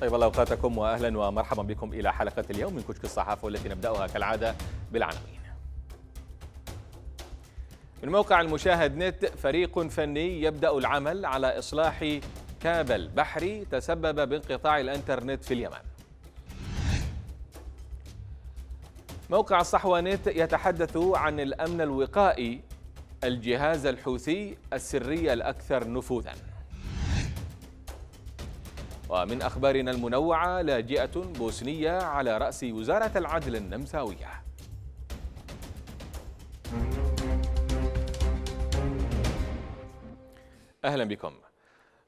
طيب الله أوقاتكم واهلا ومرحبا بكم إلى حلقة اليوم من كشك الصحافة والتي نبدأها كالعادة بالعناوين. من موقع المشاهد نت فريق فني يبدأ العمل على إصلاح كابل بحري تسبب بانقطاع الإنترنت في اليمن. موقع الصحوة نت يتحدث عن الأمن الوقائي الجهاز الحوثي السري الأكثر نفوذا. ومن أخبارنا المنوعة لاجئة بوسنية على رأس وزارة العدل النمساوية. أهلا بكم.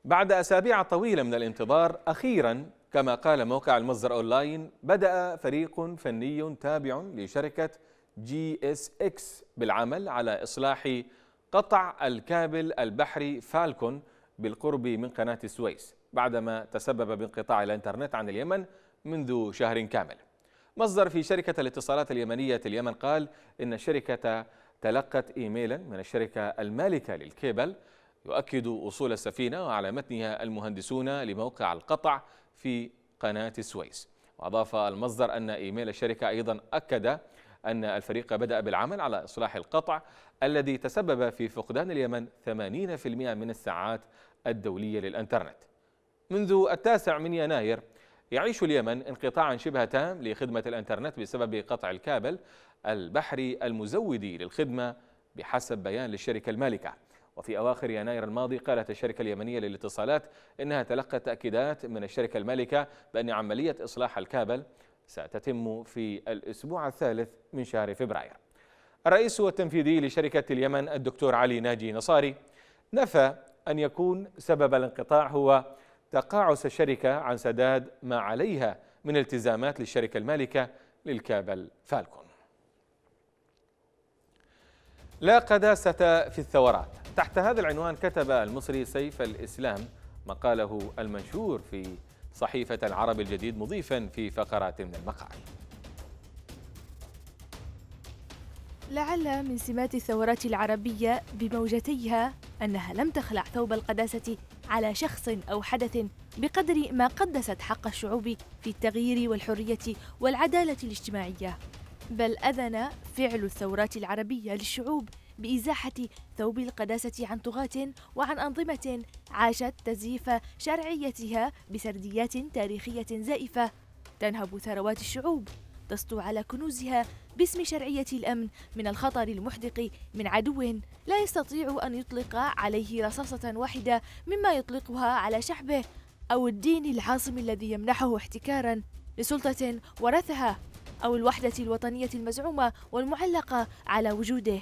بعد أسابيع طويلة من الانتظار أخيرا كما قال موقع المصدر أونلاين بدأ فريق فني تابع لشركة GSX بالعمل على إصلاح قطع الكابل البحري Falcon بالقرب من قناة السويس. بعدما تسبب بانقطاع الانترنت عن اليمن منذ شهر كامل. مصدر في شركة الاتصالات اليمنية اليمن قال إن الشركة تلقت إيميلا من الشركة المالكة للكيبل يؤكد وصول السفينة وعلى متنها المهندسون لموقع القطع في قناة السويس وأضاف المصدر أن إيميل الشركة أيضا أكد أن الفريق بدأ بالعمل على إصلاح القطع الذي تسبب في فقدان اليمن 80% من الساعات الدولية للإنترنت. منذ التاسع من يناير يعيش اليمن انقطاعا شبه تام لخدمة الإنترنت بسبب قطع الكابل البحري المزود للخدمة بحسب بيان للشركة المالكة. وفي أواخر يناير الماضي قالت الشركة اليمنية للاتصالات إنها تلقت تأكيدات من الشركة المالكة بأن عملية إصلاح الكابل ستتم في الأسبوع الثالث من شهر فبراير. الرئيس التنفيذي لشركة اليمن الدكتور علي ناجي نصاري نفى أن يكون سبب الانقطاع هو تقاعس الشركة عن سداد ما عليها من التزامات للشركة المالكة للكابل فالكون. لا قداسة في الثورات. تحت هذا العنوان كتب المصري سيف الإسلام مقاله المنشور في صحيفة العرب الجديد مضيفا في فقرات من المقال. لعل من سمات الثورات العربية بموجتيها أنها لم تخلع ثوب القداسة على شخص أو حدث بقدر ما قدست حق الشعوب في التغيير والحرية والعدالة الاجتماعية. بل أذن فعل الثورات العربية للشعوب بإزاحة ثوب القداسة عن طغاة وعن أنظمة عاشت تزييف شرعيتها بسرديات تاريخية زائفة تنهب ثروات الشعوب. تسطو على كنوزها باسم شرعية الأمن من الخطر المحدق من عدو لا يستطيع أن يطلق عليه رصاصة واحدة مما يطلقها على شعبه أو الدين العاصم الذي يمنحه احتكارا لسلطة ورثها أو الوحدة الوطنية المزعومة والمعلقة على وجوده.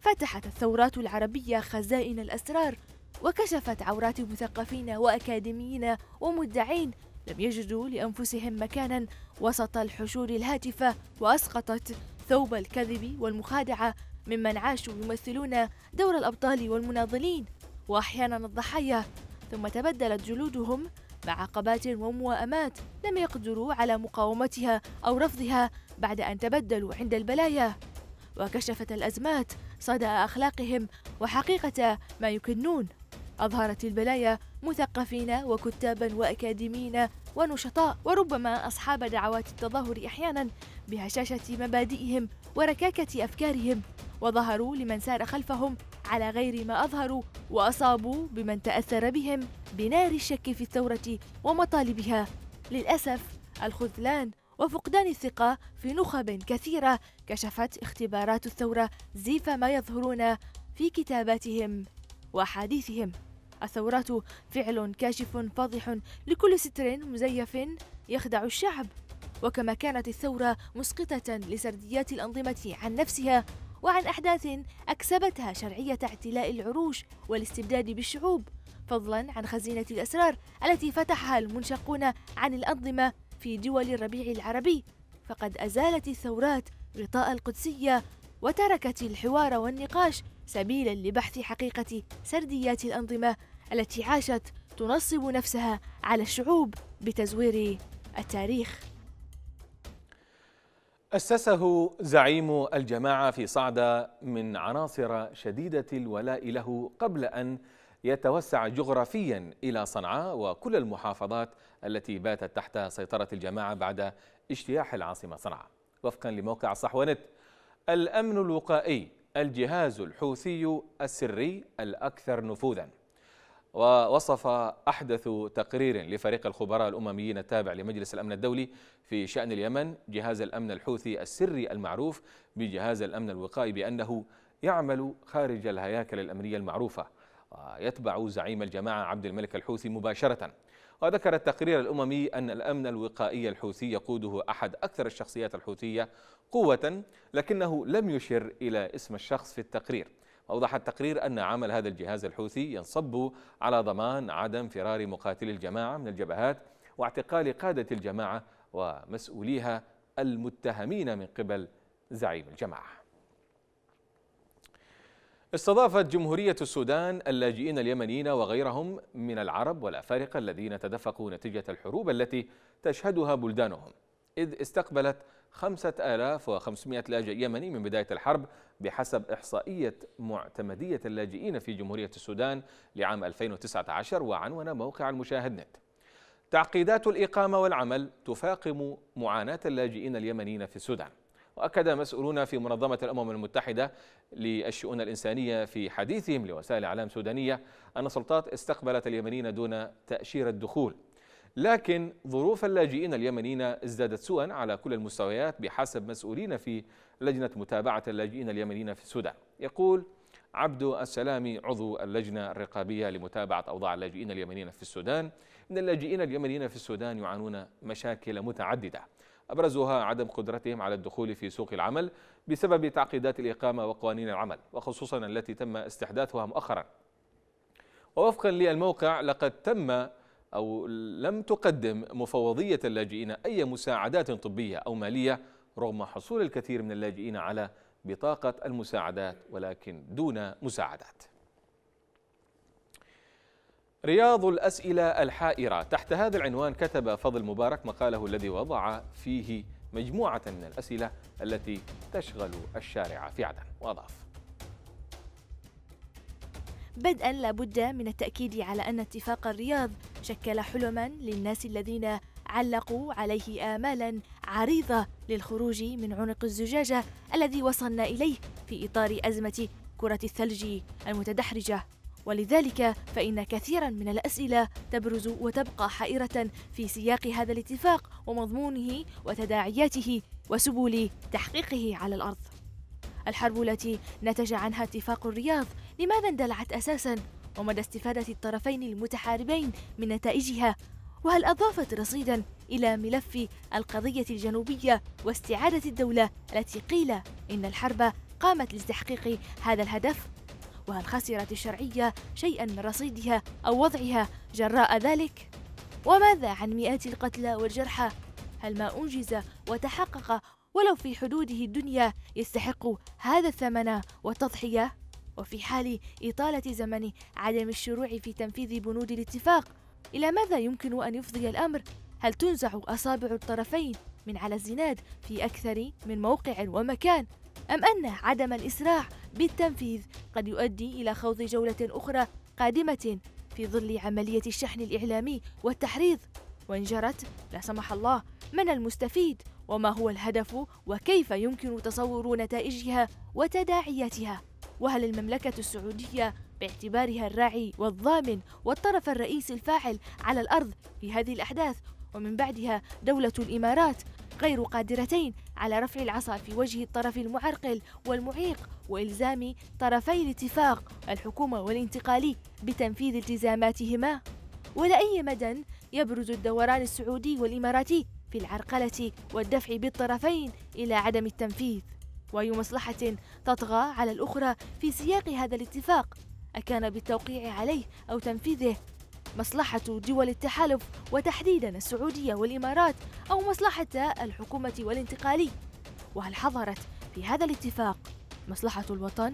فتحت الثورات العربية خزائن الأسرار وكشفت عورات مثقفين وأكاديميين ومدعين لم يجدوا لأنفسهم مكانا وسط الحشور الهاتفة وأسقطت ثوب الكذب والمخادعة ممن عاشوا يمثلون دور الأبطال والمناضلين وأحيانا الضحايا ثم تبدلت جلودهم مع عقبات ومواءمات لم يقدروا على مقاومتها أو رفضها بعد أن تبدلوا عند البلايا. وكشفت الأزمات صدى أخلاقهم وحقيقة ما يكنون. أظهرت البلايا مثقفين وكتابا وأكاديميين ونشطاء وربما أصحاب دعوات التظاهر أحيانا بهشاشة مبادئهم وركاكة أفكارهم وظهروا لمن سار خلفهم على غير ما أظهروا وأصابوا بمن تأثر بهم بنار الشك في الثورة ومطالبها. للأسف الخذلان وفقدان الثقة في نخب كثيرة كشفت اختبارات الثورة زيف ما يظهرون في كتاباتهم وأحاديثهم الثورات فعل كاشف فاضح لكل ستر مزيف يخدع الشعب. وكما كانت الثورة مسقطة لسرديات الأنظمة عن نفسها وعن أحداث أكسبتها شرعية اعتلاء العروش والاستبداد بالشعوب فضلا عن خزينة الأسرار التي فتحها المنشقون عن الأنظمة في دول الربيع العربي. فقد أزالت الثورات غطاء القدسية وتركت الحوار والنقاش سبيلا لبحث حقيقة سرديات الأنظمة التي عاشت تنصب نفسها على الشعوب بتزوير التاريخ. أسسه زعيم الجماعة في صعدة من عناصر شديدة الولاء له قبل أن يتوسع جغرافيا إلى صنعاء وكل المحافظات التي باتت تحت سيطرة الجماعة بعد اجتياح العاصمة صنعاء. وفقا لموقع صحونت الأمن الوقائي الجهاز الحوثي السري الأكثر نفوذا. ووصف أحدث تقرير لفريق الخبراء الأمميين التابع لمجلس الأمن الدولي في شأن اليمن جهاز الأمن الحوثي السري المعروف بجهاز الأمن الوقائي بأنه يعمل خارج الهياكل الأمنية المعروفة ويتبع زعيم الجماعة عبد الملك الحوثي مباشرة. وذكر التقرير الأممي أن الأمن الوقائي الحوثي يقوده أحد أكثر الشخصيات الحوثية قوة لكنه لم يشر إلى اسم الشخص في التقرير. أوضح التقرير أن عمل هذا الجهاز الحوثي ينصب على ضمان عدم فرار مقاتلي الجماعة من الجبهات واعتقال قادة الجماعة ومسؤوليها المتهمين من قبل زعيم الجماعة. استضافت جمهورية السودان اللاجئين اليمنيين وغيرهم من العرب والأفارقة الذين تدفقوا نتيجة الحروب التي تشهدها بلدانهم. إذ استقبلت 5500 لاجئ يمني من بداية الحرب بحسب إحصائية معتمدية اللاجئين في جمهورية السودان لعام 2019 وعنون موقع المشاهد نت. تعقيدات الإقامة والعمل تفاقم معاناة اللاجئين اليمنيين في السودان. وأكد مسؤولون في منظمة الأمم المتحدة للشؤون الإنسانية في حديثهم لوسائل إعلام سودانية أن السلطات استقبلت اليمنيين دون تأشيرة دخول لكن ظروف اللاجئين اليمنيين ازدادت سوءا على كل المستويات بحسب مسؤولين في لجنة متابعة اللاجئين اليمنيين في السودان. يقول عبد السلامي عضو اللجنة الرقابية لمتابعة أوضاع اللاجئين اليمنيين في السودان. إن اللاجئين اليمنيين في السودان يعانون مشاكل متعددة. أبرزها عدم قدرتهم على الدخول في سوق العمل بسبب تعقيدات الإقامة وقوانين العمل وخصوصا التي تم استحداثها مؤخرا. ووفقا للموقع لقد تم أو لم تقدم مفوضية اللاجئين أي مساعدات طبية أو مالية رغم حصول الكثير من اللاجئين على بطاقة المساعدات ولكن دون مساعدات. رياض الأسئلة الحائرة. تحت هذا العنوان كتب فضل مبارك مقاله الذي وضع فيه مجموعة من الأسئلة التي تشغل الشارع في عدن. وأضاف. بدءا لابد من التأكيد على أن اتفاق الرياض شكل حلما للناس الذين علقوا عليه آمالا عريضة للخروج من عنق الزجاجة الذي وصلنا إليه في إطار أزمة كرة الثلج المتدحرجة ولذلك فإن كثيرا من الأسئلة تبرز وتبقى حائرة في سياق هذا الاتفاق ومضمونه وتداعياته وسبل تحقيقه على الأرض. الحرب التي نتج عنها اتفاق الرياض لماذا اندلعت أساسا ومدى استفادة الطرفين المتحاربين من نتائجها وهل أضافت رصيدا إلى ملف القضية الجنوبية واستعادة الدولة التي قيل إن الحرب قامت لتحقيق هذا الهدف وهل خسرت الشرعية شيئا من رصيدها أو وضعها جراء ذلك؟ وماذا عن مئات القتلى والجرحى؟ هل ما أنجز وتحقق ولو في حدوده الدنيا يستحق هذا الثمن والتضحية؟ وفي حال إطالة زمن عدم الشروع في تنفيذ بنود الاتفاق إلى ماذا يمكن أن يفضي الأمر؟ هل تنزع أصابع الطرفين من على الزناد في أكثر من موقع ومكان؟ أم أن عدم الإسراع بالتنفيذ قد يؤدي إلى خوض جولة أخرى قادمة في ظل عملية الشحن الإعلامي والتحريض؟ وإن جرت لا سمح الله من المستفيد؟ وما هو الهدف؟ وكيف يمكن تصور نتائجها وتداعياتها؟ وهل المملكة السعودية باعتبارها الراعي والضامن والطرف الرئيسي الفاعل على الأرض في هذه الأحداث؟ ومن بعدها دولة الإمارات غير قادرتين على رفع العصا في وجه الطرف المعرقل والمعيق وإلزام طرفي الاتفاق الحكومة والانتقالي بتنفيذ التزاماتهما. ولاي مدى يبرز الدوران السعودي والإماراتي في العرقلة والدفع بالطرفين إلى عدم التنفيذ؟ وأي مصلحة تطغى على الأخرى في سياق هذا الاتفاق أكان بالتوقيع عليه أو تنفيذه. مصلحة دول التحالف وتحديدا السعودية والإمارات أو مصلحة الحكومة والانتقالي. وهل حضرت في هذا الاتفاق مصلحة الوطن؟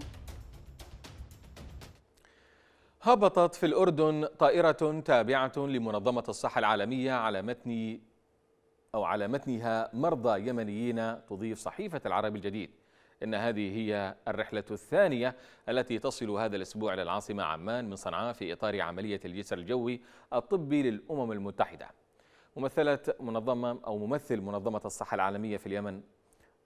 هبطت في الأردن طائرة تابعة لمنظمة الصحة العالمية على متن أو على متنها مرضى يمنيين تضيف صحيفة العرب الجديد. إن هذه هي الرحلة الثانية التي تصل هذا الأسبوع إلى العاصمة عمان من صنعاء في إطار عملية الجسر الجوي الطبي للأمم المتحدة. ممثلة منظمة أو ممثل منظمة الصحة العالمية في اليمن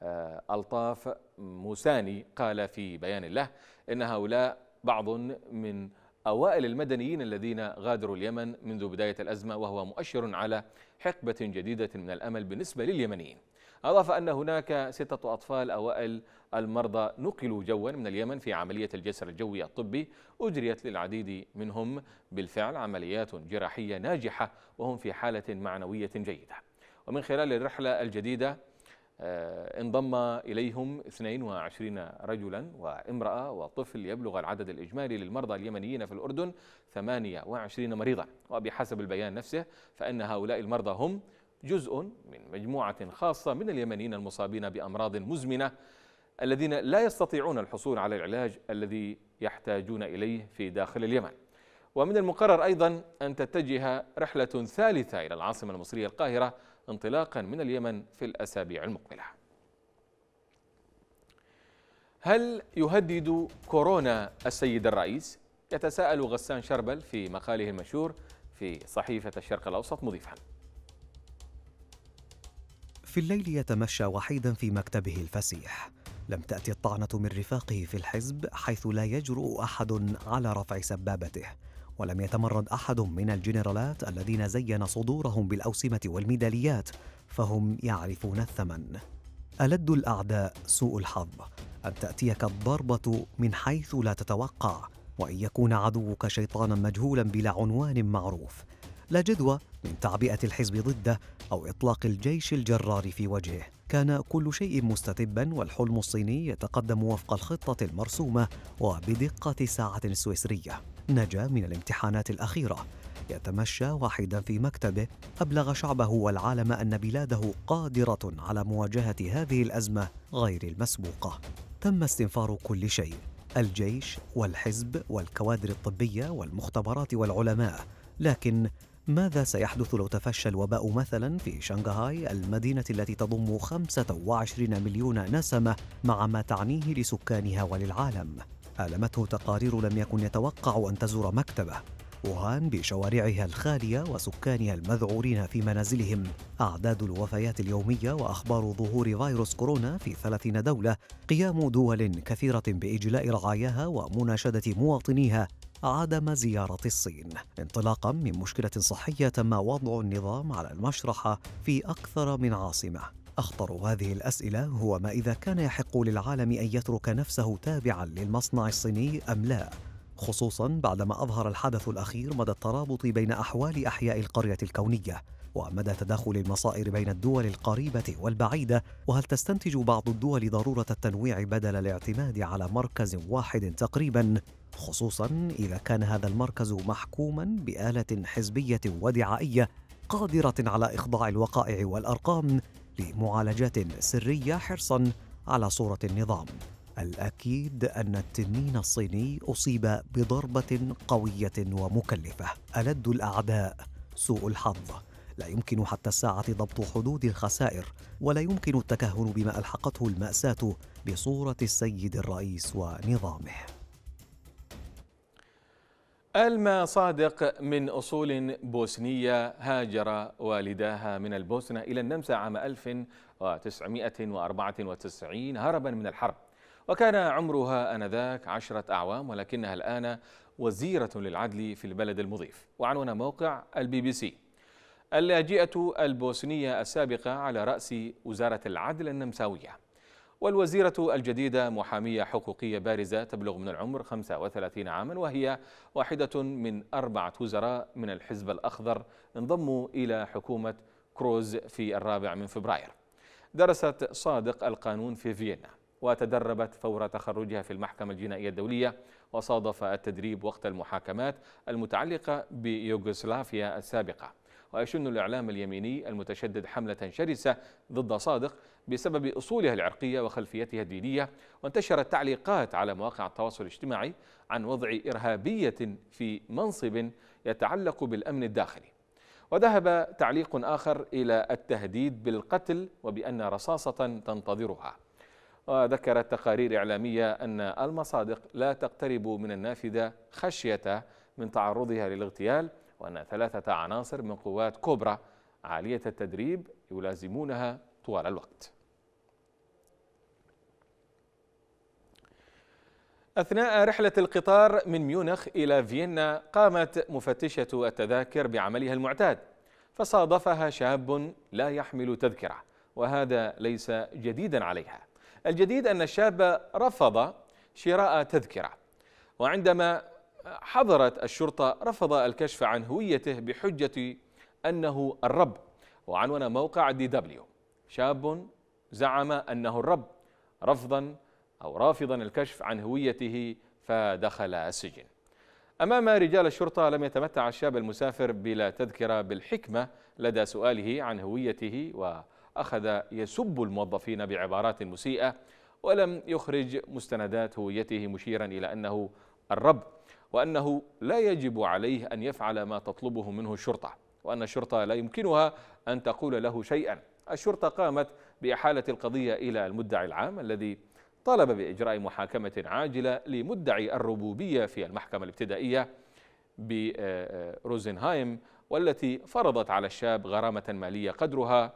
آه، ألطاف موساني قال في بيان له إن هؤلاء بعض من أوائل المدنيين الذين غادروا اليمن منذ بداية الأزمة وهو مؤشر على حقبة جديدة من الأمل بالنسبة لليمنيين. أضاف أن هناك ستة أطفال أوائل المرضى نقلوا جوا من اليمن في عملية الجسر الجوي الطبي أجريت للعديد منهم بالفعل عمليات جراحية ناجحة وهم في حالة معنوية جيدة. ومن خلال الرحلة الجديدة آه، انضم إليهم 22 رجلا وامرأة وطفل يبلغ العدد الإجمالي للمرضى اليمنيين في الأردن 28 مريضا. وبحسب البيان نفسه فإن هؤلاء المرضى هم جزء من مجموعة خاصة من اليمنيين المصابين بأمراض مزمنة الذين لا يستطيعون الحصول على العلاج الذي يحتاجون إليه في داخل اليمن. ومن المقرر أيضا أن تتجه رحلة ثالثة إلى العاصمة المصرية القاهرة انطلاقا من اليمن في الأسابيع المقبلة. هل يهدد كورونا السيد الرئيس؟ يتساءل غسان شربل في مقاله المشهور في صحيفة الشرق الأوسط مضيفا. في الليل يتمشى وحيدا في مكتبه الفسيح. لم تأتي الطعنة من رفاقه في الحزب حيث لا يجرؤ أحد على رفع سبابته. ولم يتمرد أحد من الجنرالات الذين زين صدورهم بالأوسمة والميداليات فهم يعرفون الثمن. ألد الأعداء سوء الحظ. أن تأتيك الضربة من حيث لا تتوقع وأن يكون عدوك شيطانا مجهولا بلا عنوان معروف. لا جدوى من تعبئة الحزب ضده أو إطلاق الجيش الجرار في وجهه. كان كل شيء مستتبا والحلم الصيني يتقدم وفق الخطة المرسومة وبدقة ساعة سويسرية. نجا من الامتحانات الأخيرة. يتمشى واحدا في مكتبه. أبلغ شعبه والعالم أن بلاده قادرة على مواجهة هذه الأزمة غير المسبوقة. تم استنفار كل شيء. الجيش والحزب والكوادر الطبية والمختبرات والعلماء. لكن ماذا سيحدث لو تفشى الوباء مثلا في شنغهاي المدينة التي تضم 25 مليون نسمة مع ما تعنيه لسكانها وللعالم؟ آلمته تقارير لم يكن يتوقع أن تزور مكتبة. ووهان بشوارعها الخالية وسكانها المذعورين في منازلهم. أعداد الوفيات اليومية وأخبار ظهور فيروس كورونا في 30 دولة. قيام دول كثيرة بإجلاء رعاياها ومناشدة مواطنيها. عدم زيارة الصين انطلاقا من مشكلة صحية تم وضع النظام على المشرحة في أكثر من عاصمة. أخطر هذه الأسئلة هو ما إذا كان يحق للعالم أن يترك نفسه تابعا للمصنع الصيني أم لا. خصوصا بعدما أظهر الحدث الأخير مدى الترابط بين أحوال أحياء القرية الكونية ومدى تداخل المصائر بين الدول القريبة والبعيدة وهل تستنتج بعض الدول ضرورة التنويع بدل الاعتماد على مركز واحد تقريبا؟ خصوصا إذا كان هذا المركز محكوما بآلة حزبية ودعائية قادرة على إخضاع الوقائع والأرقام لمعالجات سرية حرصا على صورة النظام. الأكيد أن التنين الصيني أصيب بضربة قوية ومكلفة. ألد الأعداء سوء الحظ. لا يمكن حتى الساعة ضبط حدود الخسائر ولا يمكن التكهن بما ألحقته المأساة بصورة السيد الرئيس ونظامه. ألما صادق من أصول بوسنية هاجر والداها من البوسنة إلى النمسا عام 1994 هربا من الحرب. وكان عمرها آنذاك عشرة أعوام ولكنها الآن وزيرة للعدل في البلد المضيف. وعنوان موقع البي بي سي. اللاجئة البوسنية السابقة على رأس وزارة العدل النمساوية. والوزيرة الجديدة محامية حقوقية بارزة تبلغ من العمر 35 عاما وهي واحدة من أربعة وزراء من الحزب الأخضر انضموا إلى حكومة كورتز في الرابع من فبراير. درست صادق القانون في فيينا وتدربت فور تخرجها في المحكمة الجنائية الدولية وصادف التدريب وقت المحاكمات المتعلقة بيوغوسلافيا السابقة. ويشن الإعلام اليميني المتشدد حملة شرسة ضد صادق بسبب أصولها العرقية وخلفيتها الدينية وانتشرت تعليقات على مواقع التواصل الاجتماعي عن وضع إرهابية في منصب يتعلق بالأمن الداخلي. وذهب تعليق آخر إلى التهديد بالقتل وبأن رصاصة تنتظرها. وذكرت تقارير إعلامية أن المصادق لا تقترب من النافذة خشية من تعرضها للاغتيال وأن ثلاثة عناصر من قوات كوبرا عالية التدريب يلازمونها طوال الوقت. أثناء رحلة القطار من ميونخ إلى فيينا قامت مفتشة التذاكر بعملها المعتاد فصادفها شاب لا يحمل تذكرة وهذا ليس جديدا عليها. الجديد أن الشاب رفض شراء تذكرة وعندما حضرت الشرطة رفض الكشف عن هويته بحجة أنه الرب. وعنون موقع دي دبليو شاب زعم أنه الرب رفضا أو رافضا الكشف عن هويته فدخل السجن. أمام رجال الشرطة لم يتمتع الشاب المسافر بلا تذكرة بالحكمة لدى سؤاله عن هويته وأخذ يسب الموظفين بعبارات مسيئة ولم يخرج مستندات هويته مشيرا إلى أنه الرب. وأنه لا يجب عليه أن يفعل ما تطلبه منه الشرطة وأن الشرطة لا يمكنها أن تقول له شيئا. الشرطة قامت بإحالة القضية إلى المدعي العام الذي طالب بإجراء محاكمة عاجلة لمدعي الربوبية في المحكمة الابتدائية بروزنهايم والتي فرضت على الشاب غرامة مالية قدرها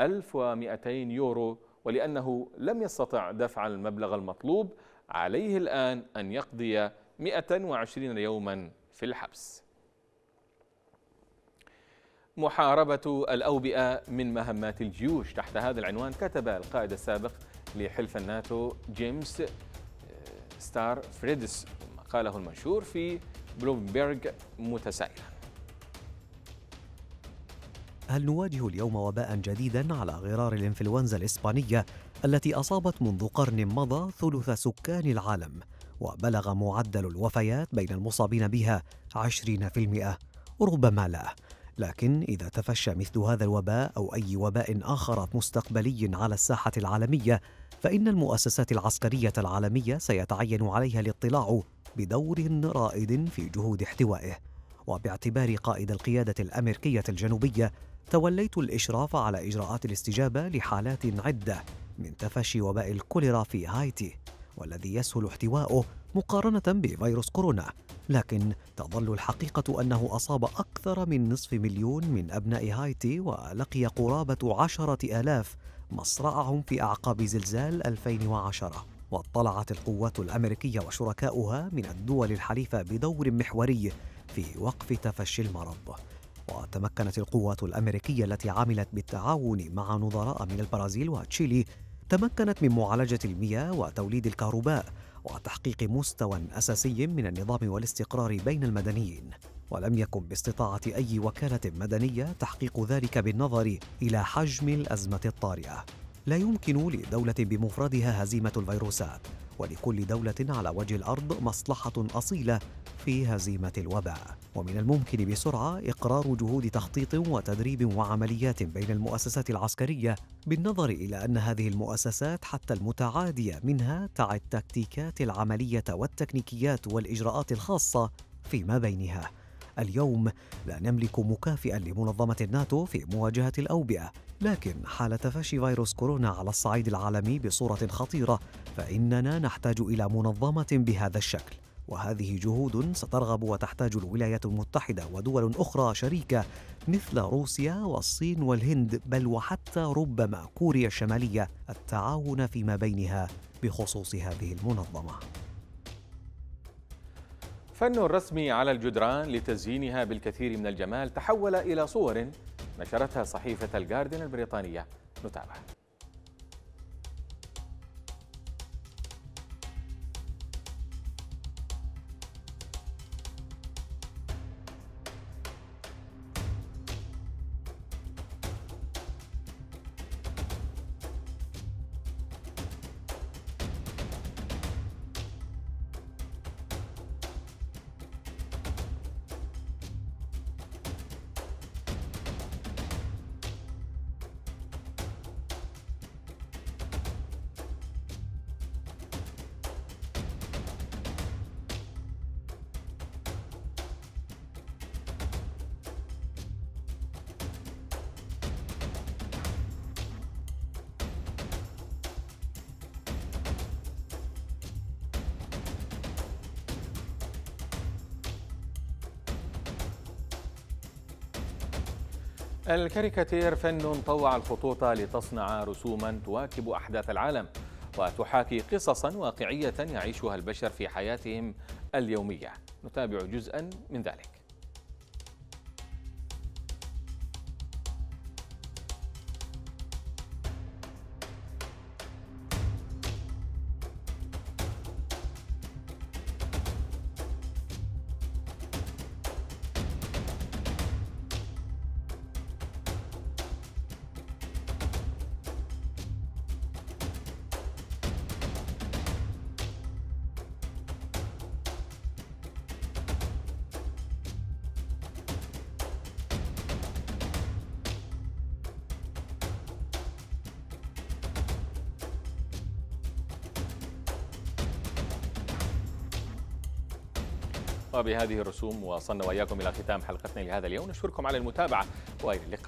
1200 يورو ولأنه لم يستطع دفع المبلغ المطلوب عليه الآن أن يقضي 120 يوما في الحبس. محاربة الأوبئة من مهمات الجيوش تحت هذا العنوان كتب القائد السابق لحلف الناتو جيمس آه، ستار فريدس قاله المنشور في بلومبيرغ متسائلا هل نواجه اليوم وباء جديدا على غرار الإنفلونزا الإسبانية التي أصابت منذ قرن مضى ثلث سكان العالم؟ وبلغ معدل الوفيات بين المصابين بها 20% ربما لا. لكن إذا تفشى مثل هذا الوباء أو أي وباء آخر مستقبلي على الساحة العالمية فإن المؤسسات العسكرية العالمية سيتعين عليها الاطلاع بدور رائد في جهود احتوائه. وباعتبار قائد القيادة الأمريكية الجنوبية توليت الإشراف على إجراءات الاستجابة لحالات عدة من تفشي وباء الكوليرا في هايتي. والذي يسهل احتواؤه مقارنة بفيروس كورونا. لكن تظل الحقيقة أنه أصاب أكثر من نصف مليون من أبناء هايتي ولقي قرابة عشرة آلاف مصرعهم في أعقاب زلزال 2010 واطلعت القوات الأمريكية وشركاؤها من الدول الحليفة بدور محوري في وقف تفشي المرض. وتمكنت القوات الأمريكية التي عملت بالتعاون مع نظراء من البرازيل وتشيلي تمكنت من معالجة المياه وتوليد الكهرباء وتحقيق مستوى أساسي من النظام والاستقرار بين المدنيين ولم يكن باستطاعة أي وكالة مدنية تحقيق ذلك بالنظر إلى حجم الأزمة الطارئة. لا يمكن لدولة بمفردها هزيمة الفيروسات ولكل دولة على وجه الأرض مصلحة أصيلة في هزيمة الوباء. ومن الممكن بسرعة إقرار جهود تخطيط وتدريب وعمليات بين المؤسسات العسكرية بالنظر إلى أن هذه المؤسسات حتى المتعادية منها تعي التكتيكات العملية والتكنيكيات والإجراءات الخاصة فيما بينها. اليوم لا نملك مكافئا لمنظمة الناتو في مواجهة الأوبئة لكن حال تفشي فيروس كورونا على الصعيد العالمي بصورة خطيرة فإننا نحتاج إلى منظمة بهذا الشكل. وهذه جهود سترغب وتحتاج الولايات المتحدة ودول أخرى شريكة مثل روسيا والصين والهند بل وحتى ربما كوريا الشمالية التعاون فيما بينها بخصوص هذه المنظمة. فن الرسم على الجدران لتزيينها بالكثير من الجمال تحول إلى صور نشرتها صحيفة الجاردن البريطانية. نتابع. الكاريكاتير فن طوع الخطوط لتصنع رسوما تواكب أحداث العالم وتحاكي قصصا واقعية يعيشها البشر في حياتهم اليومية. نتابع جزءا من ذلك. وبهذه الرسوم وصلنا وإياكم إلى ختام حلقتنا لهذا اليوم. نشكركم على المتابعة وإلى اللقاء.